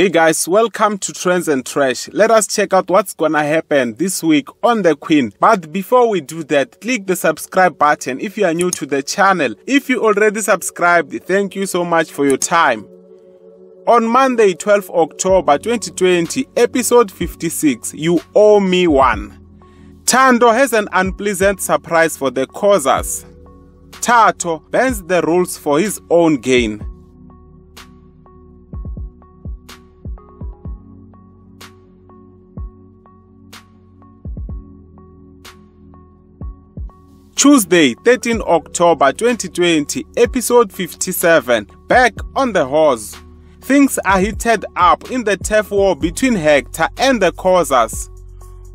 Hey guys, welcome to Trends and Trash. Let us check out what's gonna happen this week on The Queen. But before we do that, click the subscribe button if you are new to the channel. If you already subscribed, thank you so much for your time. On Monday, 12 October 2020, episode 56, You Owe Me One. Tando has an unpleasant surprise for the Khozas. Tato bends the rules for his own gain. Tuesday, 13 October 2020, episode 57. Back on the horse. Things are heated up in the turf war between Hector and the Khozas.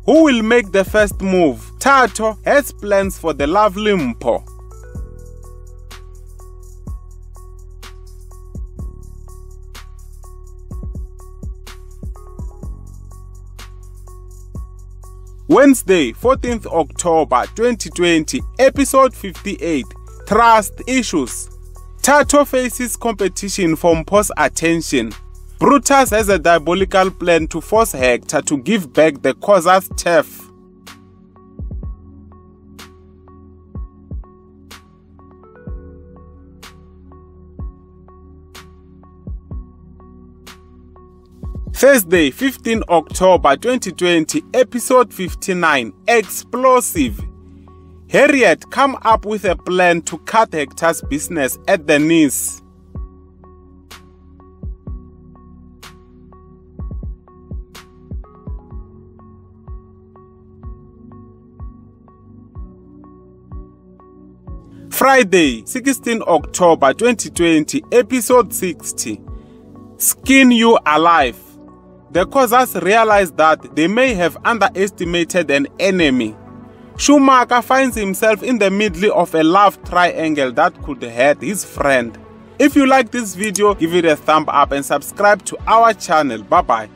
Who will make the first move? Tato has plans for the lovely Mpho. Wednesday, 14th October 2020, episode 58 Trust Issues. Tato faces competition from post attention. Brutus has a diabolical plan to force Hector to give back the Khoza's turf. Thursday, 15 October 2020, episode 59 Explosive. Harriet come up with a plan to cut Hector's business at the knees. Friday, 16 October 2020, episode 60 Skin You Alive. The Khozas realize that they may have underestimated an enemy. Schumacher finds himself in the middle of a love triangle that could hurt his friend. If you like this video, give it a thumb up and subscribe to our channel. Bye bye.